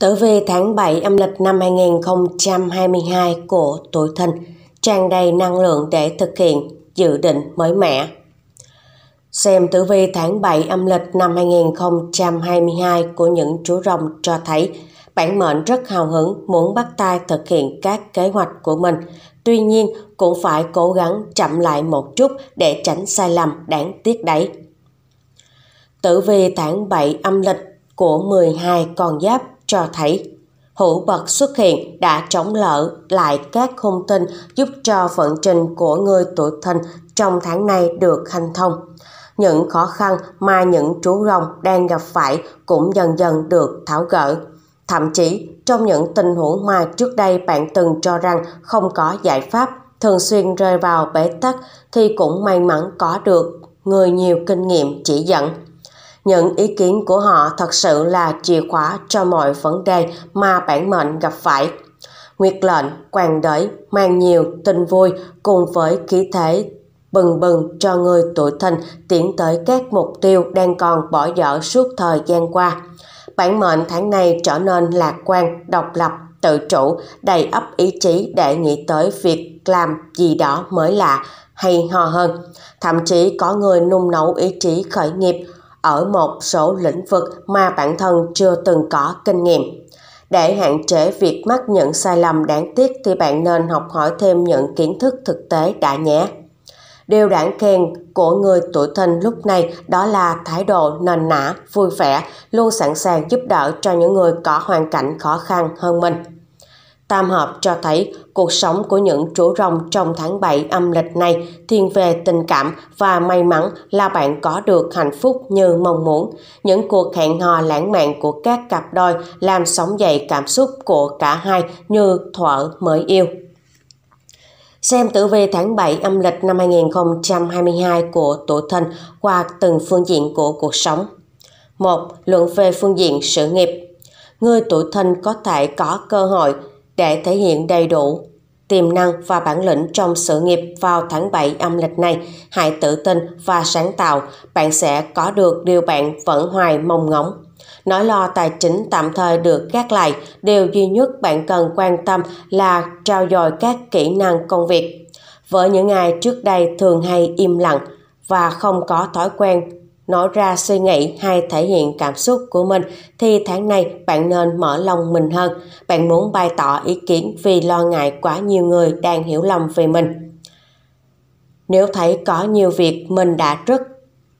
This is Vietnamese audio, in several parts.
Tử vi tháng 7 âm lịch năm 2022 của tuổi thìn tràn đầy năng lượng để thực hiện dự định mới mẻ. Xem tử vi tháng 7 âm lịch năm 2022 của những chú rồng cho thấy, bản mệnh rất hào hứng muốn bắt tay thực hiện các kế hoạch của mình. Tuy nhiên, cũng phải cố gắng chậm lại một chút để tránh sai lầm đáng tiếc đấy. Tử vi tháng 7 âm lịch của 12 con giáp cho thấy hữu bật xuất hiện đã chống lỡ lại các thông tin giúp cho vận trình của người tuổi thìn trong tháng này được hanh thông. Những khó khăn mà những chú rồng đang gặp phải cũng dần dần được tháo gỡ. Thậm chí trong những tình huống mà trước đây bạn từng cho rằng không có giải pháp, thường xuyên rơi vào bế tắc thì cũng may mắn có được người nhiều kinh nghiệm chỉ dẫn. Những ý kiến của họ thật sự là chìa khóa cho mọi vấn đề mà bản mệnh gặp phải. Nguyệt lệnh, quàng đới, mang nhiều tin vui cùng với khí thế bừng bừng cho người tuổi thìn tiến tới các mục tiêu đang còn bỏ dở suốt thời gian qua. Bản mệnh tháng này trở nên lạc quan, độc lập, tự chủ, đầy ấp ý chí để nghĩ tới việc làm gì đó mới lạ hay ho hơn. Thậm chí có người nung nấu ý chí khởi nghiệp, ở một số lĩnh vực mà bản thân chưa từng có kinh nghiệm. Để hạn chế việc mắc những sai lầm đáng tiếc thì bạn nên học hỏi thêm những kiến thức thực tế đã nhé. Điều đáng khen của người tuổi thìn lúc này đó là thái độ nền nã, vui vẻ, luôn sẵn sàng giúp đỡ cho những người có hoàn cảnh khó khăn hơn mình. Tam hợp cho thấy cuộc sống của những chủ rồng trong tháng 7 âm lịch này thiên về tình cảm và may mắn là bạn có được hạnh phúc như mong muốn. Những cuộc hẹn hò lãng mạn của các cặp đôi làm sống dậy cảm xúc của cả hai như thuở mới yêu. Xem tử vi tháng 7 âm lịch năm 2022 của tuổi thìn qua từng phương diện của cuộc sống. 1. Luận về phương diện sự nghiệp Người tuổi thìn có thể có cơ hội để thể hiện đầy đủ tiềm năng và bản lĩnh trong sự nghiệp vào tháng 7 âm lịch này, hãy tự tin và sáng tạo, bạn sẽ có được điều bạn vẫn hoài mong ngóng. Nỗi lo tài chính tạm thời được gác lại, điều duy nhất bạn cần quan tâm là trao dồi các kỹ năng công việc. Với những ai trước đây thường hay im lặng và không có thói quen nói ra suy nghĩ hay thể hiện cảm xúc của mình thì tháng này bạn nên mở lòng mình hơn. Bạn muốn bày tỏ ý kiến vì lo ngại quá nhiều người đang hiểu lầm về mình. Nếu thấy có nhiều việc mình đã rất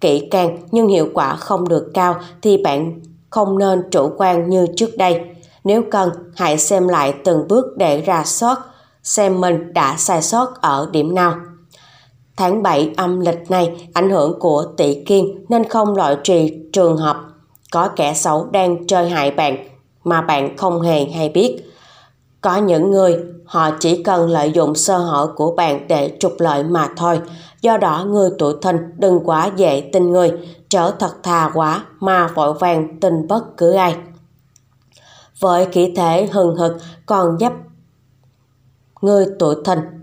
kỹ càng nhưng hiệu quả không được cao thì bạn không nên chủ quan như trước đây. Nếu cần, hãy xem lại từng bước để ra soát xem mình đã sai sót ở điểm nào. Tháng 7 âm lịch này ảnh hưởng của tỷ kiên nên không loại trừ trường hợp có kẻ xấu đang chơi hại bạn mà bạn không hề hay biết. Có những người họ chỉ cần lợi dụng sơ hở của bạn để trục lợi mà thôi. Do đó người tuổi thìn đừng quá dễ tin người, trở thật thà quá mà vội vàng tin bất cứ ai. Với khí thế hừng hực còn giúp người tuổi thìn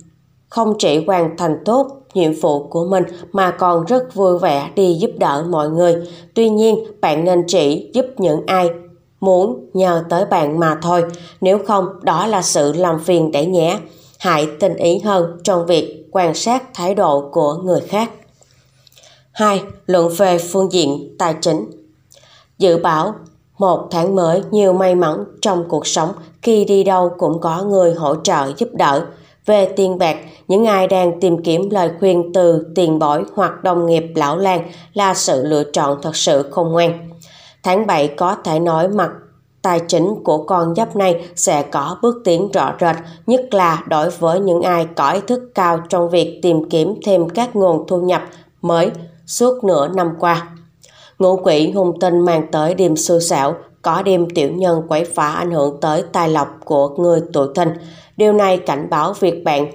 không chỉ hoàn thành tốt nhiệm vụ của mình mà còn rất vui vẻ đi giúp đỡ mọi người. Tuy nhiên, bạn nên chỉ giúp những ai muốn nhờ tới bạn mà thôi, nếu không đó là sự làm phiền để nhé. Hãy tinh ý hơn trong việc quan sát thái độ của người khác. 2. Luận về phương diện tài chính Dự báo một tháng mới nhiều may mắn trong cuộc sống khi đi đâu cũng có người hỗ trợ giúp đỡ. Về tiền bạc, những ai đang tìm kiếm lời khuyên từ tiền bối hoặc đồng nghiệp lão lan là sự lựa chọn thật sự không ngoan. Tháng 7 có thể nói mặt tài chính của con giáp này sẽ có bước tiến rõ rệt, nhất là đối với những ai có ý thức cao trong việc tìm kiếm thêm các nguồn thu nhập mới suốt nửa năm qua. Ngũ quỷ hung tinh mang tới đêm xui xẻo, có đêm tiểu nhân quấy phá ảnh hưởng tới tài lộc của người tuổi thìn. Điều này cảnh báo việc bạn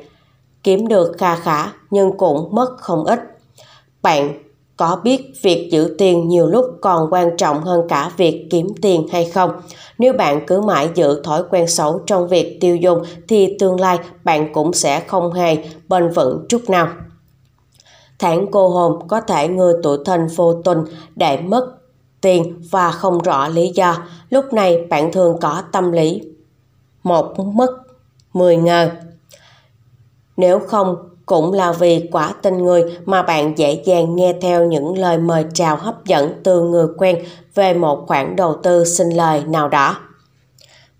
kiếm được kha khá nhưng cũng mất không ít. Bạn có biết việc giữ tiền nhiều lúc còn quan trọng hơn cả việc kiếm tiền hay không? Nếu bạn cứ mãi giữ thói quen xấu trong việc tiêu dùng thì tương lai bạn cũng sẽ không hề bền vững chút nào. Tháng cô hồn có thể người tuổi thân vô tình để mất tiền và không rõ lý do, lúc này bạn thường có tâm lý một mất, mười ngờ. Nếu không, cũng là vì quả tình người mà bạn dễ dàng nghe theo những lời mời chào hấp dẫn từ người quen về một khoản đầu tư xin lời nào đó.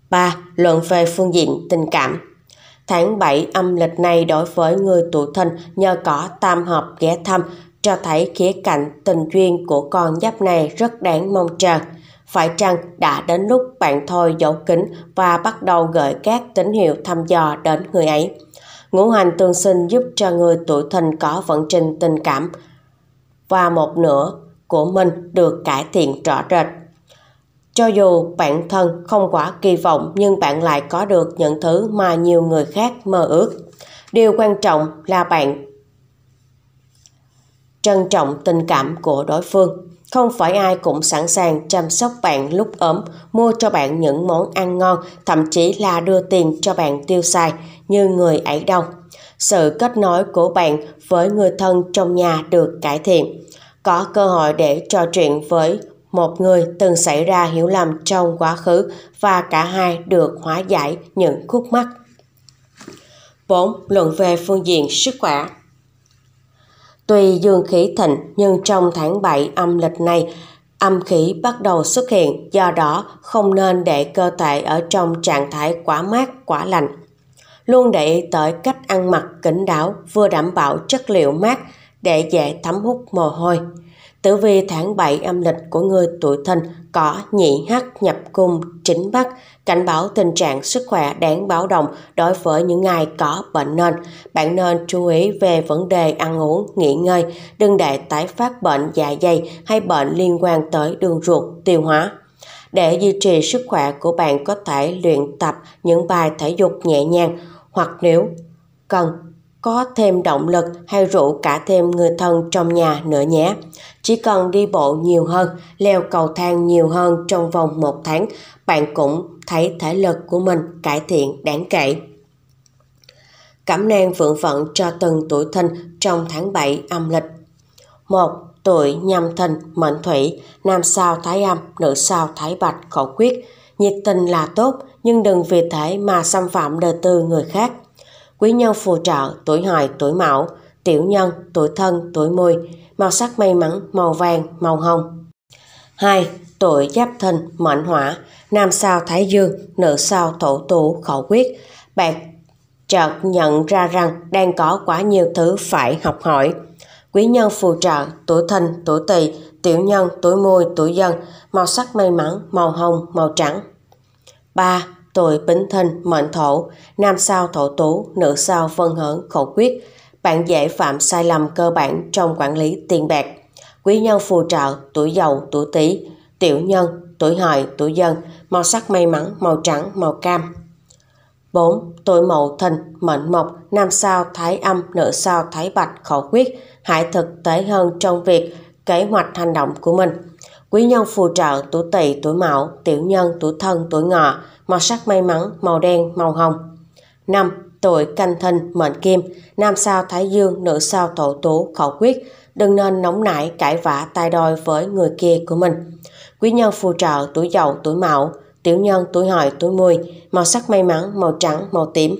3. Luận về phương diện tình cảm Tháng 7 âm lịch này đối với người tuổi thìn nhờ có tam hợp ghé thăm cho thấy khía cạnh tình duyên của con giáp này rất đáng mong chờ. Phải chăng đã đến lúc bạn thôi giấu kính và bắt đầu gửi các tín hiệu thăm dò đến người ấy? Ngũ hành tương sinh giúp cho người tuổi thìn có vận trình tình cảm và một nửa của mình được cải thiện rõ rệt. Cho dù bản thân không quá kỳ vọng, nhưng bạn lại có được những thứ mà nhiều người khác mơ ước. Điều quan trọng là bạn trân trọng tình cảm của đối phương. Không phải ai cũng sẵn sàng chăm sóc bạn lúc ốm, mua cho bạn những món ăn ngon, thậm chí là đưa tiền cho bạn tiêu xài như người ấy đâu. Sự kết nối của bạn với người thân trong nhà được cải thiện. Có cơ hội để trò chuyện với một người từng xảy ra hiểu lầm trong quá khứ và cả hai được hóa giải những khúc mắc. 4. Luận về phương diện sức khỏe Tuy dương khí thịnh, nhưng trong tháng 7 âm lịch này, âm khí bắt đầu xuất hiện, do đó không nên để cơ thể ở trong trạng thái quá mát, quá lạnh. Luôn để ý tới cách ăn mặc kín đáo, vừa đảm bảo chất liệu mát, để dễ thấm hút mồ hôi. Tử vi tháng 7 âm lịch của người tuổi thìn có nhị hắc nhập cung chính bắc, cảnh báo tình trạng sức khỏe đáng báo động đối với những ngày có bệnh nền. Bạn nên chú ý về vấn đề ăn uống, nghỉ ngơi, đừng để tái phát bệnh dạ dày hay bệnh liên quan tới đường ruột, tiêu hóa. Để duy trì sức khỏe của bạn có thể luyện tập những bài thể dục nhẹ nhàng hoặc nếu cần có thêm động lực hay rủ cả thêm người thân trong nhà nữa nhé. Chỉ cần đi bộ nhiều hơn, leo cầu thang nhiều hơn trong vòng một tháng, bạn cũng thấy thể lực của mình cải thiện đáng kể. Cẩm nang vượng vận cho từng tuổi thìn trong tháng 7 âm lịch. 1. Tuổi nhâm thìn, mệnh thủy, nam sao thái âm, nữ sao thái bạch, khẩu quyết. Nhiệt tình là tốt, nhưng đừng vì thế mà xâm phạm đời tư người khác quý nhân phù trợ tuổi hợi tuổi mão, tiểu nhân tuổi thân tuổi mùi, màu sắc may mắn màu vàng màu hồng. 2. Tuổi giáp thìn mệnh hỏa, nam sao thái dương, nữ sao thổ tụ khẩu quyết. Bạn chợt nhận ra rằng đang có quá nhiều thứ phải học hỏi. Quý nhân phù trợ tuổi thìn tuổi tỵ, tiểu nhân tuổi mùi tuổi dân, màu sắc may mắn màu hồng màu trắng. 3 tuổi bính thân mệnh thổ, nam sao thổ tú, nữ sao vân hỡn khẩu quyết. Bạn dễ phạm sai lầm cơ bản trong quản lý tiền bạc. Quý nhân phù trợ tuổi giàu tuổi tý, tiểu nhân, tuổi hợi, tuổi dân, màu sắc may mắn, màu trắng, màu cam. 4. Tuổi mậu thìn, mệnh mộc, nam sao thái âm, nữ sao thái bạch, khẩu quyết. Hãy thực tế hơn trong việc kế hoạch hành động của mình. Quý nhân phù trợ tuổi tỵ, tuổi mão, tiểu nhân, tuổi thân, tuổi ngọ, màu sắc may mắn, màu đen, màu hồng. 5. Tuổi canh thìn, mệnh kim, nam sao thái dương, nữ sao thổ tú, khẩu quyết. Đừng nên nóng nảy, cãi vã tay đôi với người kia của mình. Quý nhân phù trợ tuổi dậu, tuổi mão, tiểu nhân, tuổi hợi, tuổi mùi, màu sắc may mắn, màu trắng, màu tím,